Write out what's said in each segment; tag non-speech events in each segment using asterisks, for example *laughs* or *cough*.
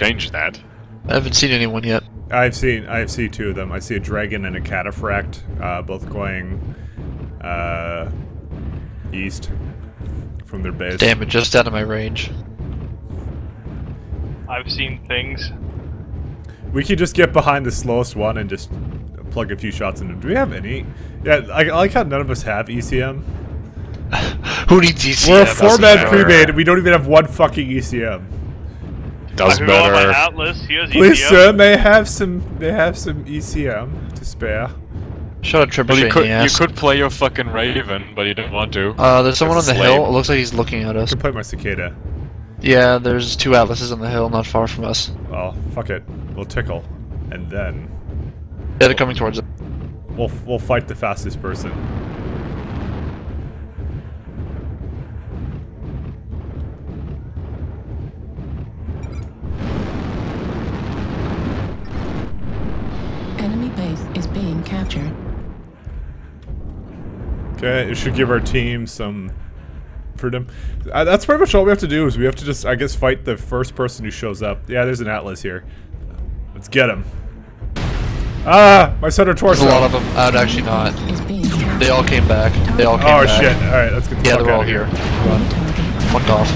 change that. I haven't seen anyone yet. I've seen I see two of them. I see a dragon and a cataphract, uh, both going uh, east from their base. Damn it, just out of my range. I've seen things. We could just get behind the slowest one and just plug a few shots into. Do we have any? Yeah, I, I like how none of us have ECM. *laughs* Who needs ECM? We're a four-man matter. pre-made we don't even have one fucking ECM. Does I can my better. Atlas. He has Please, ECM. sir, may I have some? May I have some ECM to spare? Shot a Well, you could you could play your fucking Raven, but you don't want to. Uh, there's someone on the a hill. It looks like he's looking at I us. can play my cicada. Yeah, there's two atlases on the hill, not far from us. Oh, fuck it. We'll tickle, and then Yeah, they're coming towards us. we'll we'll fight the fastest person. Captured. Okay, it should give our team some freedom. Uh, that's pretty much all we have to do. Is we have to just, I guess, fight the first person who shows up. Yeah, there's an atlas here. Let's get him. Ah, my center torso. There's torso. a lot of them. I'd actually not. Is being captured. They all came back. They all came Oh back. shit! All right, let's get the Yeah, fuck they're out all of here. New Run. Fuck off.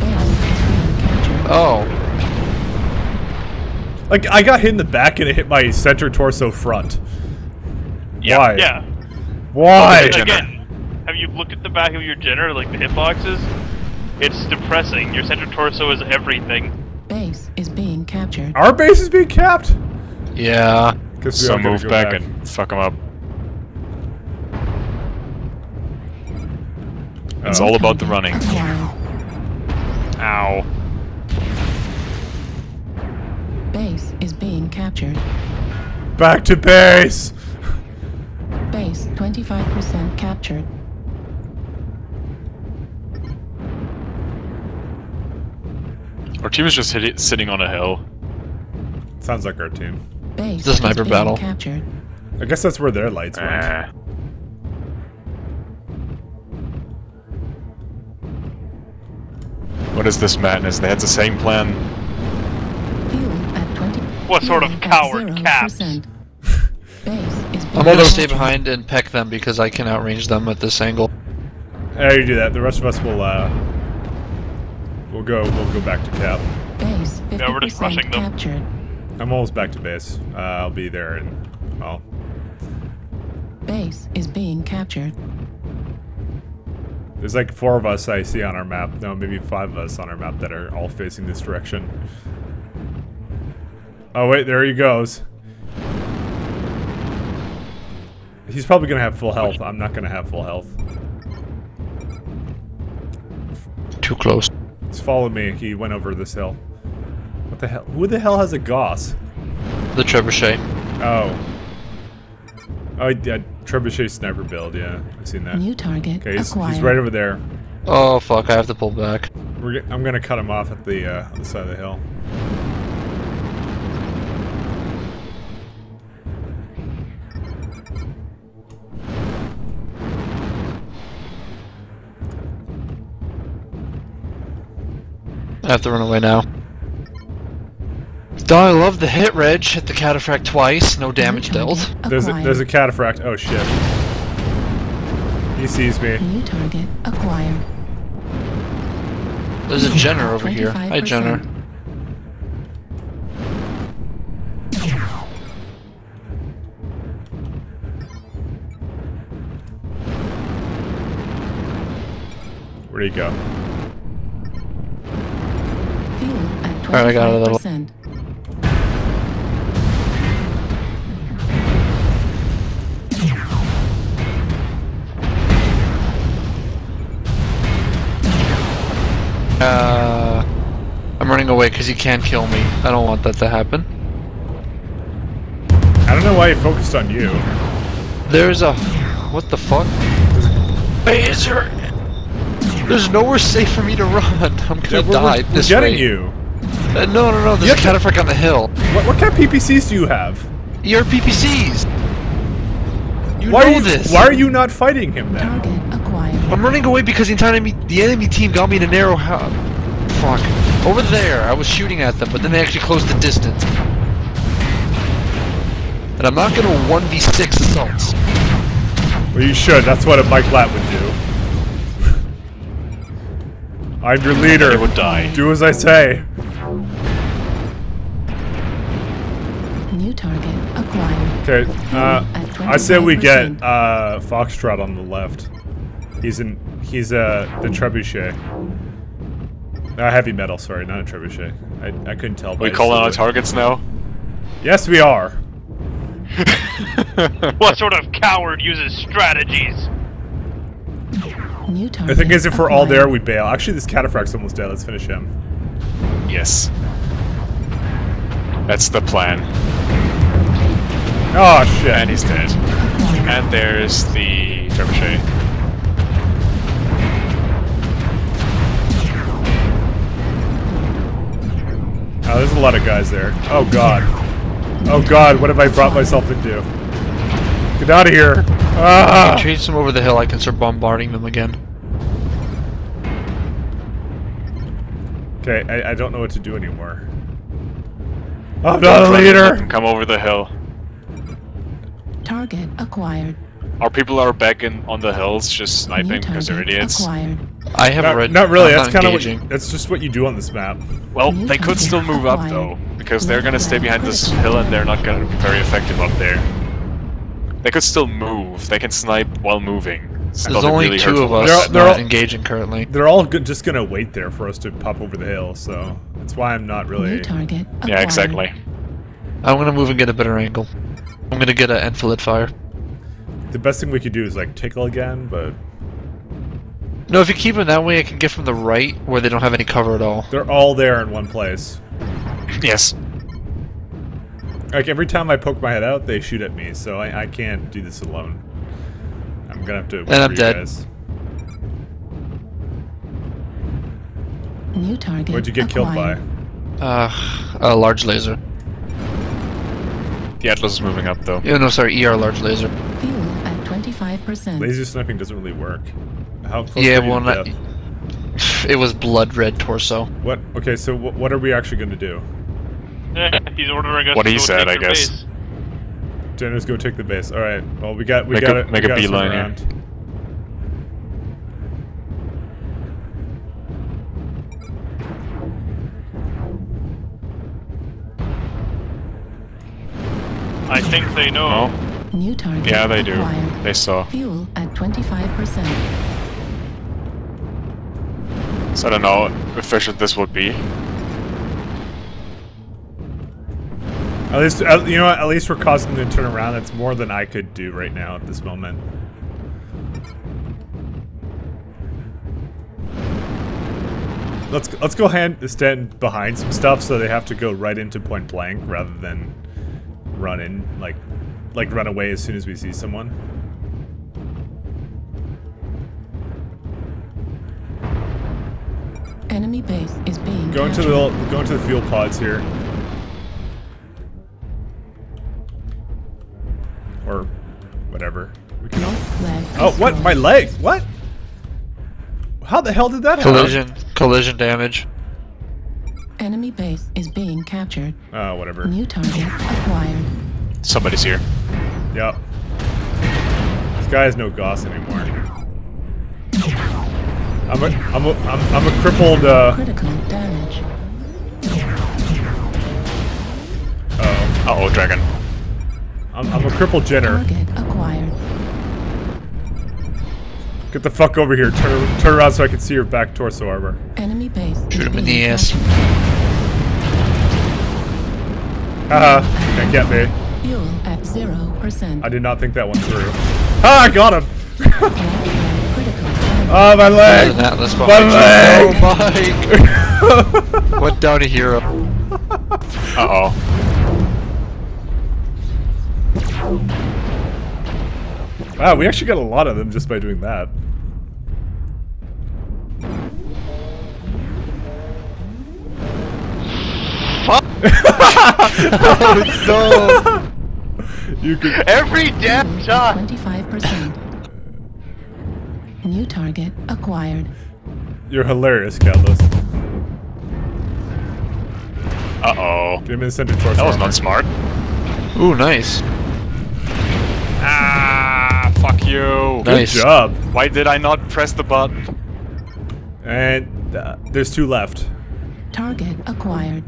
Base is being captured. Oh. Like I got hit in the back and it hit my center torso front. Yeah. Why? Yeah. Why? Jenner. Again, have you looked at the back of your Jenner, like the hitboxes? It's depressing. Your center torso is everything. Base is being captured. Our base is being capped. Yeah. Guess we So gotta move go back, and fuck them up. It's all about the running. Acquired. Ow. Base is being captured. back to base. Base 25% captured. Our team is just hit it, sitting on a hill. Sounds like our team. Base It's a sniper battle. captured. I guess that's where their lights went. What is this madness? They had the same plan. At 20. What sort of fuel coward 0%. caps? Base is being I'm gonna stay behind and peck them because I can outrange them at this angle. Yeah, you do that. The rest of us will. uh... We'll go. We'll go back to cap. Base 50% Yeah, we're just rushing them. captured. I'm almost back to base. Uh, I'll be there in. Well, Base is being captured. there's like four of us I see on our map. No, maybe five of us on our map that are all facing this direction. Oh wait, there he goes. He's probably gonna have full health. I'm not gonna have full health. Too close. He's followed me. He went over this hill. What the hell? Who the hell has a Gauss? The trebuchet. Oh. Oh, yeah, trebuchet sniper build. Yeah, I've seen that. New target Okay, he's, he's right over there. Oh fuck! I have to pull back. We're, g- I'm gonna cut him off at the uh, other side of the hill. I have to run away now. I love the hit reg. Hit the cataphract twice. No mm-hmm. damage target dealt. There's a, acquired. there's a cataphract. Oh shit. He sees me. New target acquired. There's a Jenner over here. Hi, Jenner. Where'd he go? Alright, I got a little- Uh, I'm running away because he can't kill me. I don't want that to happen. I don't know why he focused on you. There's a. What the fuck? Phaser! There's nowhere safe for me to run. *laughs* I'm gonna we're, die we're, we're this getting way. you. Uh, no, no, no. There's You a have to- cataphract on the hill. What, what kind of PPCs do you have? You're PPCs. You Why know you, this. Why are you not fighting him then? Target acquired. I'm running away because the enemy, the enemy team got me in a narrow. Ha- Fuck. Over there, I was shooting at them, but then they actually closed the distance. And I'm not gonna 1v6 assaults. Well, you should. That's what a Mikelat would do. *laughs* I'm your leader. They would die. Do as I say. New target acquired. Okay, uh, I say we get uh, Foxtrot on the left. He's in. He's uh the trebuchet. Uh, heavy metal. Sorry, not a trebuchet. I, I couldn't tell. by We his call on our targets now. Yes, we are. *laughs* What sort of coward uses strategies? New The target thing is, if we're all there, we bail. Actually, this cataphract's almost dead. Let's finish him. Yes. That's the plan. Oh shit! And he's dead. And there's the trebuchet. Oh, there's a lot of guys there. Oh god. Oh god, what have I brought myself into? Get out of here! Ah! Chase them over the hill, I can start bombarding them again. Okay, I, I don't know what to do anymore. Oh, I'm not a leader! Come over the hill. Target acquired. Our people are back in on the hills, just sniping because they're idiots. acquired. I have Not, red. not really. That's kind of what. That's just what you do on this map. Well, New they could still move up though, because they're gonna stay behind this hill and they're not gonna be very effective up there. They could still move. They can snipe while moving. Still There's only really two of us They're all- they're not all- engaging currently. They're all good, just gonna wait there for us to pop over the hill. So that's why I'm not really. New target acquired. Yeah, exactly. I'm gonna move and get a better angle. I'm gonna get an enfilade fire. The best thing we could do is like tickle again, but No, if you keep them that way, I can get from the right where they don't have any cover at all. they're all there in one place. Yes. Like every time I poke my head out, they shoot at me. So I, I can't do this alone. I'm gonna have to. wait I'm dead. Guys. New target What'd you get killed by? Uh, a large laser. The Atlas is moving up though. Yeah, no, sorry, ER large laser. Fuel at 25%. Laser sniping doesn't really work. How close Yeah, are you well, to not, death? it was blood red torso. What? Okay, so wh- what are we actually gonna do? *laughs* He's ordering us What to he said, I guess. base. Jenner's go take the base. All right. Well, we got we Make a- got to make a beeline here. I think they know. Oh, New target yeah, they do. acquired. They saw. Fuel at 25%. So I don't know how efficient this would be. At least, at, you know what? At least we're causing them to turn around. That's more than I could do right now at this moment. Let's let's go hand stand behind some stuff so they have to go right into point blank rather than run in like like run away as soon as we see someone. Enemy base is being going captured. the go into the fuel pods here. Whatever. We can Left flag Oh, what? My leg? What? How the hell did that happen? Collision, collision damage. Enemy base is being captured. Oh, whatever. New target acquired. Somebody's here. Yep. This guy has no gauss anymore. I'm a, I'm a, I'm, I'm a crippled, uh, Critical damage. oh. Uh oh, dragon. I'm, I'm a crippled Jenner. Target acquired. Get the fuck over here. Turn, turn around so I can see your back torso armor. Enemy base Shoot him in the ass. captured. Haha, can't get me. Fuel at 0%. I did not think that one through. Ah, I got him! Left flag *laughs* critical damage. Oh, my There's leg! an Atlas My behind you. leg! Oh my! *laughs* Went down a hero. Uh oh. Wow, we actually got a lot of them just by doing that. Fuck! oh *laughs* no! *laughs* You could. Every damn shot! 25%. New target acquired. You're hilarious, Catalyst. Uh oh. Get him in the center torso. That was armor. not smart. Ooh, nice. Fuck you. Good Nice. job. Why did I not press the button? And uh, there's two left. Target acquired.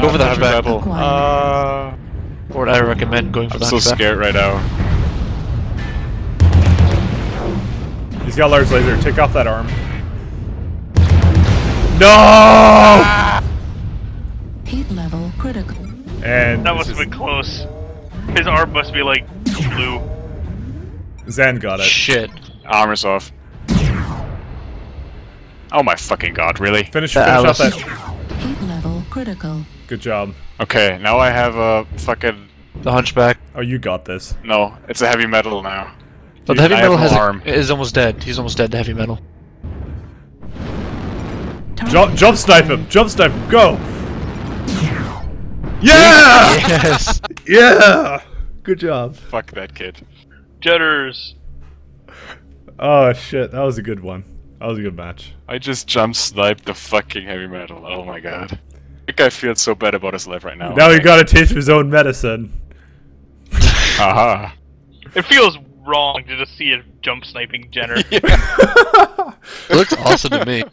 Go for the Heavy hunchback. metal. Acquired. Uh, Or I recommend going for I'm the so hunchback. scared right now. He's got large laser. Take off that arm. No! Heat level critical. And That this must have been close. His arm must be like blue. Zen got it. Shit. Armor's off. Oh my fucking god, really? Finish, The finish off that. Heat level critical. Good job. Okay, now I have a fucking. The hunchback. Oh, you got this. No, it's a heavy metal now. But the heavy I metal has no a, arm. is almost dead. He's almost dead to heavy metal. Jump, jump snipe him. Jump snipe him. Go. Yeah! *laughs* yes. *laughs* yeah! Good job. Fuck that kid. Jetters. Oh shit, that was a good one. That was a good match. I just jump sniped the fucking heavy metal. Oh my god. That guy feels so bad about his life right now. Now he gotta taste his own medicine. *laughs* *laughs* Aha. It feels wrong to just see a jump sniping Jenner. *laughs* Looks awesome to me.